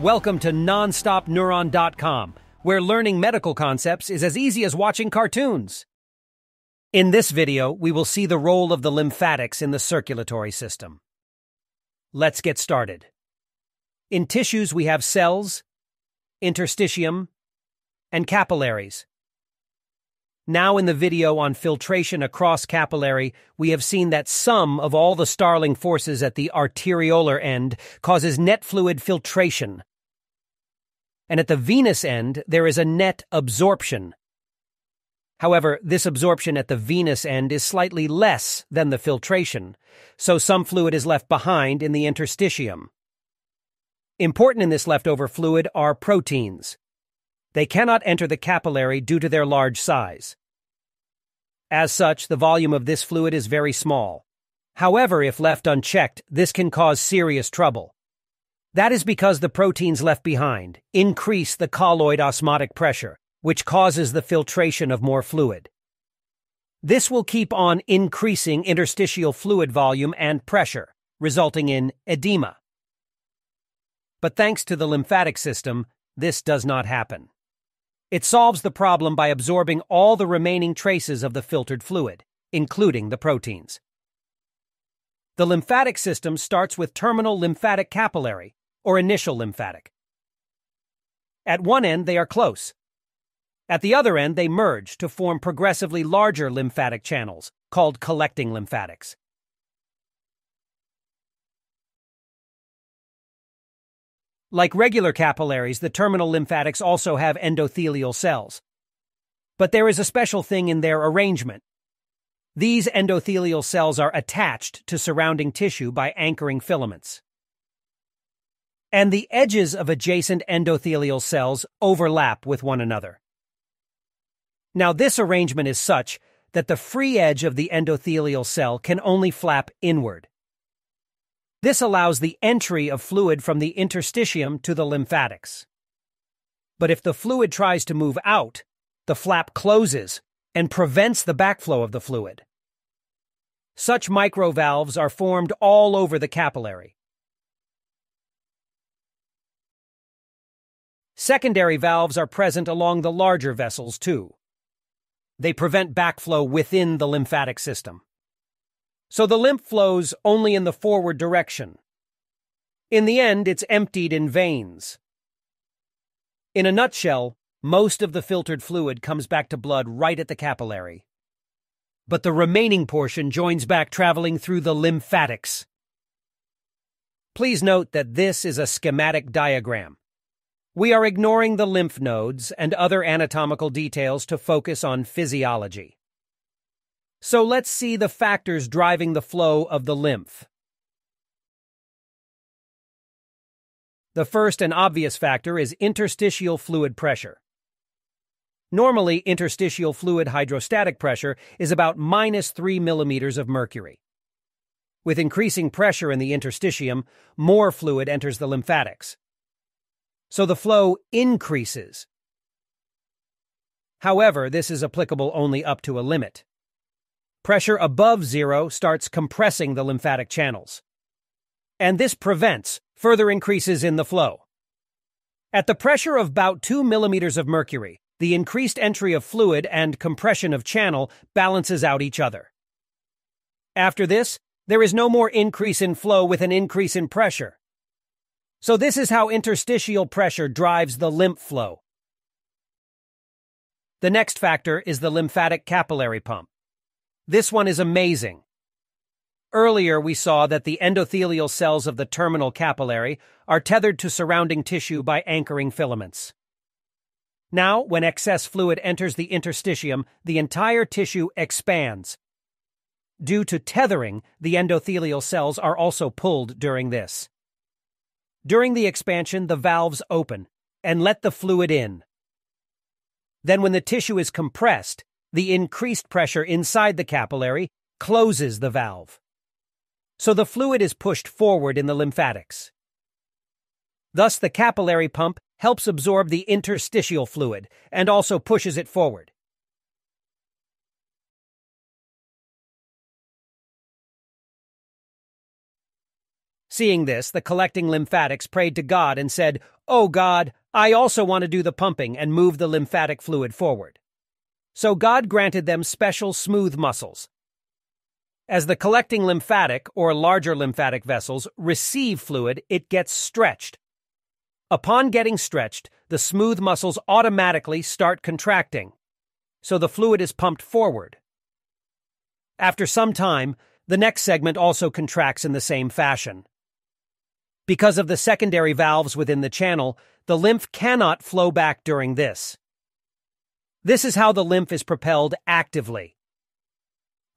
Welcome to NonstopNeuron.com, where learning medical concepts is as easy as watching cartoons. In this video, we will see the role of the lymphatics in the circulatory system. Let's get started. In tissues, we have cells, interstitium, and capillaries. Now in the video on filtration across capillary, we have seen that sum of all the Starling forces at the arteriolar end causes net fluid filtration. And at the venous end, there is a net absorption. However, this absorption at the venous end is slightly less than the filtration, so some fluid is left behind in the interstitium. Important in this leftover fluid are proteins. They cannot enter the capillary due to their large size. As such, the volume of this fluid is very small. However, if left unchecked, this can cause serious trouble. That is because the proteins left behind increase the colloid osmotic pressure, which causes the filtration of more fluid. This will keep on increasing interstitial fluid volume and pressure, resulting in edema. But thanks to the lymphatic system, this does not happen. It solves the problem by absorbing all the remaining traces of the filtered fluid, including the proteins. The lymphatic system starts with terminal lymphatic capillary, or initial lymphatic. At one end, they are close. At the other end, they merge to form progressively larger lymphatic channels, called collecting lymphatics. Like regular capillaries, the terminal lymphatics also have endothelial cells. But there is a special thing in their arrangement. These endothelial cells are attached to surrounding tissue by anchoring filaments. And the edges of adjacent endothelial cells overlap with one another. Now, this arrangement is such that the free edge of the endothelial cell can only flap inward. This allows the entry of fluid from the interstitium to the lymphatics. But if the fluid tries to move out, the flap closes and prevents the backflow of the fluid. Such microvalves are formed all over the capillary. Secondary valves are present along the larger vessels too. They prevent backflow within the lymphatic system so the lymph flows only in the forward direction. In the end, it's emptied in veins. In a nutshell, most of the filtered fluid comes back to blood right at the capillary. But the remaining portion joins back traveling through the lymphatics. Please note that this is a schematic diagram. We are ignoring the lymph nodes and other anatomical details to focus on physiology. So let's see the factors driving the flow of the lymph. The first and obvious factor is interstitial fluid pressure. Normally, interstitial fluid hydrostatic pressure is about minus 3 millimeters of mercury. With increasing pressure in the interstitium, more fluid enters the lymphatics. So the flow increases. However, this is applicable only up to a limit. Pressure above zero starts compressing the lymphatic channels. And this prevents further increases in the flow. At the pressure of about 2 millimeters of mercury, the increased entry of fluid and compression of channel balances out each other. After this, there is no more increase in flow with an increase in pressure. So this is how interstitial pressure drives the lymph flow. The next factor is the lymphatic capillary pump. This one is amazing. Earlier, we saw that the endothelial cells of the terminal capillary are tethered to surrounding tissue by anchoring filaments. Now, when excess fluid enters the interstitium, the entire tissue expands. Due to tethering, the endothelial cells are also pulled during this. During the expansion, the valves open and let the fluid in. Then, when the tissue is compressed, the increased pressure inside the capillary closes the valve. So the fluid is pushed forward in the lymphatics. Thus, the capillary pump helps absorb the interstitial fluid and also pushes it forward. Seeing this, the collecting lymphatics prayed to God and said, Oh God, I also want to do the pumping and move the lymphatic fluid forward. So God granted them special smooth muscles. As the collecting lymphatic or larger lymphatic vessels receive fluid, it gets stretched. Upon getting stretched, the smooth muscles automatically start contracting, so the fluid is pumped forward. After some time, the next segment also contracts in the same fashion. Because of the secondary valves within the channel, the lymph cannot flow back during this. This is how the lymph is propelled actively.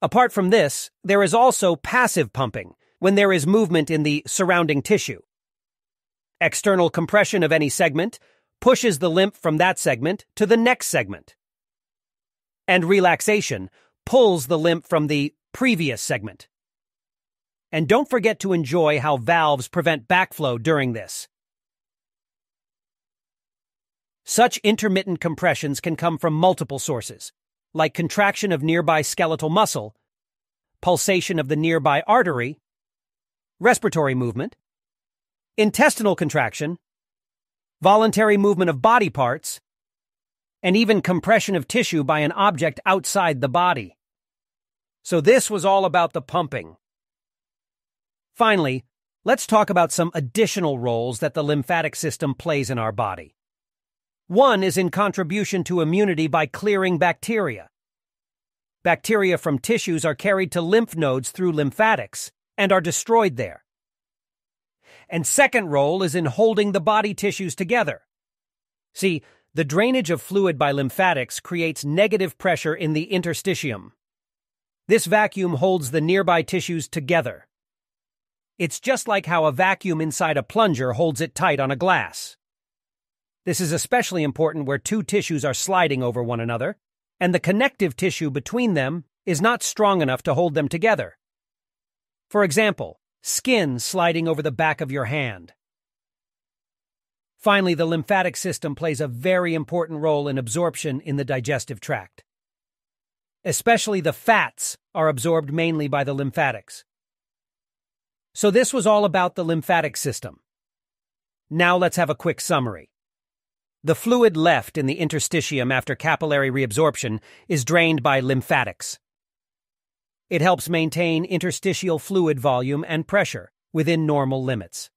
Apart from this, there is also passive pumping, when there is movement in the surrounding tissue. External compression of any segment pushes the lymph from that segment to the next segment. And relaxation pulls the lymph from the previous segment. And don't forget to enjoy how valves prevent backflow during this. Such intermittent compressions can come from multiple sources, like contraction of nearby skeletal muscle, pulsation of the nearby artery, respiratory movement, intestinal contraction, voluntary movement of body parts, and even compression of tissue by an object outside the body. So this was all about the pumping. Finally, let's talk about some additional roles that the lymphatic system plays in our body. One is in contribution to immunity by clearing bacteria. Bacteria from tissues are carried to lymph nodes through lymphatics and are destroyed there. And second role is in holding the body tissues together. See, the drainage of fluid by lymphatics creates negative pressure in the interstitium. This vacuum holds the nearby tissues together. It's just like how a vacuum inside a plunger holds it tight on a glass. This is especially important where two tissues are sliding over one another, and the connective tissue between them is not strong enough to hold them together. For example, skin sliding over the back of your hand. Finally, the lymphatic system plays a very important role in absorption in the digestive tract. Especially the fats are absorbed mainly by the lymphatics. So this was all about the lymphatic system. Now let's have a quick summary. The fluid left in the interstitium after capillary reabsorption is drained by lymphatics. It helps maintain interstitial fluid volume and pressure within normal limits.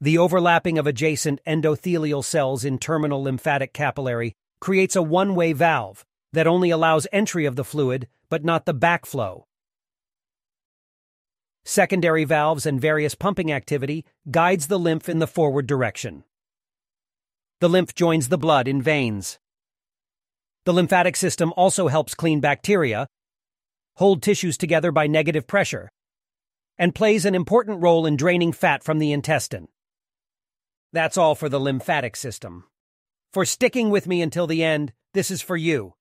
The overlapping of adjacent endothelial cells in terminal lymphatic capillary creates a one-way valve that only allows entry of the fluid but not the backflow Secondary valves and various pumping activity guides the lymph in the forward direction. The lymph joins the blood in veins. The lymphatic system also helps clean bacteria, hold tissues together by negative pressure, and plays an important role in draining fat from the intestine. That's all for the lymphatic system. For sticking with me until the end, this is for you.